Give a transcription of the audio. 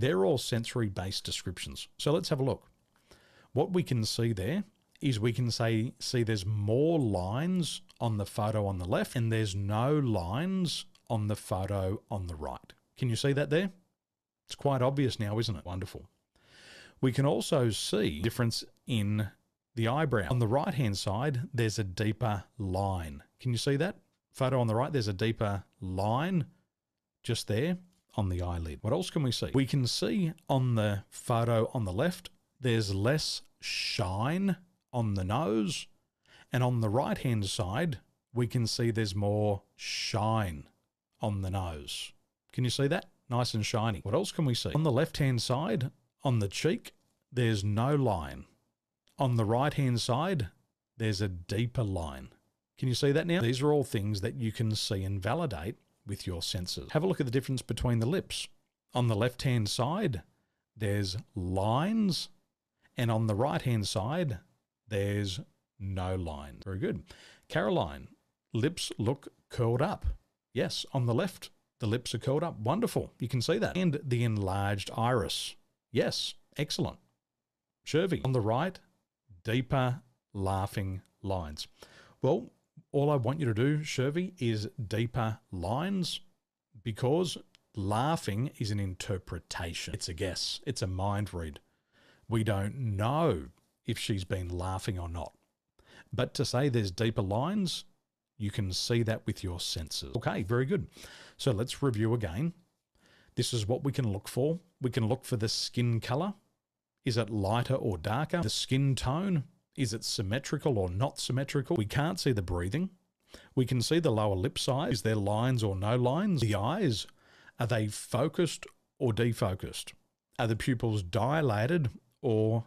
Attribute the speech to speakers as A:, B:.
A: They're all sensory based descriptions. So let's have a look. What we can see there is we can say see there's more lines on the photo on the left and there's no lines on the photo on the right. Can you see that there? It's quite obvious now, isn't it? Wonderful. We can also see difference in the eyebrow. On the right hand side, there's a deeper line. Can you see that? Photo on the right, there's a deeper line just there on the eyelid. What else can we see? We can see on the photo on the left, there's less shine on the nose. And on the right hand side, we can see there's more shine on the nose. Can you see that? Nice and shiny. What else can we see? On the left hand side, on the cheek, there's no line. On the right hand side, there's a deeper line. Can you see that now? These are all things that you can see and validate with your senses. Have a look at the difference between the lips. On the left hand side, there's lines, and on the right hand side, there's no line. Very good. Caroline, lips look curled up. Yes, on the left, the lips are curled up. Wonderful. You can see that. And the enlarged iris. Yes, excellent. Shervy, on the right, deeper laughing lines. Well, all I want you to do, Shervy, is deeper lines because laughing is an interpretation. It's a guess, it's a mind read. We don't know if she's been laughing or not. But to say there's deeper lines, you can see that with your senses. Okay, very good. So let's review again. This is what we can look for. We can look for the skin color. Is it lighter or darker? The skin tone. Is it symmetrical or not symmetrical? We can't see the breathing. We can see the lower lip size. Is there lines or no lines? The eyes. Are they focused or defocused? Are the pupils dilated or